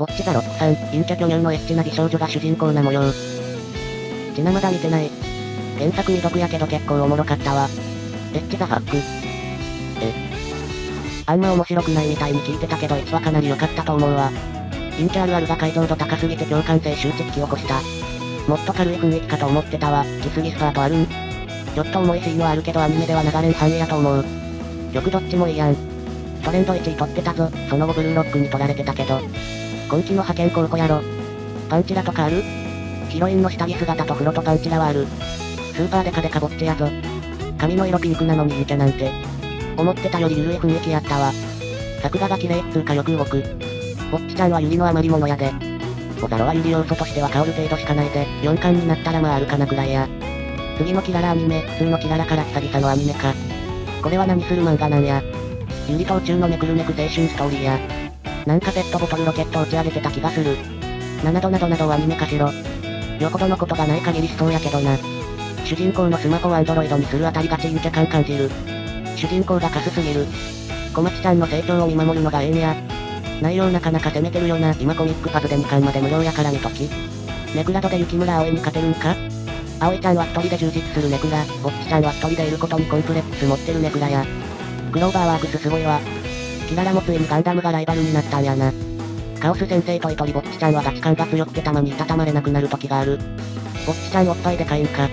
ぼっちが6さん、陰キャ巨乳のエッチな美少女が主人公な模様。ちなまだ見てない。原作未読やけど結構おもろかったわ。エッチザファック。え。あんま面白くないみたいに聞いてたけど1はかなり良かったと思うわ。陰キャあるあるが解像度高すぎて共感性周知引き起こした。もっと軽い雰囲気かと思ってたわ。ギスギスパートあるんちょっと重いシーンはあるけどアニメでは流れん範囲やと思う。曲どっちもいいやん。トレンド1位取ってたぞ。その後ブルーロックに取られてたけど。今季の派遣候補やろ。パンチラとかあるヒロインの下着姿と風呂とパンチラはある。スーパーデカデカぼっちやぞ。髪の色ピンクなのに陰キャなんて。思ってたより緩い雰囲気やったわ。作画が綺麗っつうかよく動く。ぼっちちゃんはユリの余り物やで。小ザロはユリ要素としては香る程度しかないで、4巻になったらまああるかなくらいや。次のキララアニメ、普通のキララから久々のアニメか。これは何する漫画なんや。ユリ島中のめくるめく青春ストーリーや。なんかペットボトルロケット打ち上げてた気がする。7度などなどをアニメ化しろ。よほどのことがない限りしそうやけどな。主人公のスマホをアンドロイドにするあたりがチ陰キャ感感じる。主人公がカスすぎる。小町ちゃんの成長を見守るのがええんや。内容なかなか攻めてるよな。今コミックパズで2巻まで無料やから見とき。ネクラドで雪村葵に勝てるんか？葵ちゃんは一人で充実するネクラ、ぼっちちゃんは一人でいることにコンプレックス持ってるネクラや。クローバーワークスすごいわ。キララもついにガンダムがライバルになったんやな。カオス先生とイトリボッチちゃんはガチ感が強くてたまにいたたまれなくなる時がある。ボッチちゃんおっぱいでかいんか。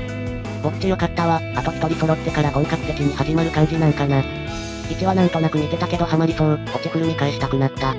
ボッチよかったわ。あと一人揃ってから本格的に始まる感じなんかな。1話なんとなく見てたけどハマりそう。落ちくるみ返したくなった。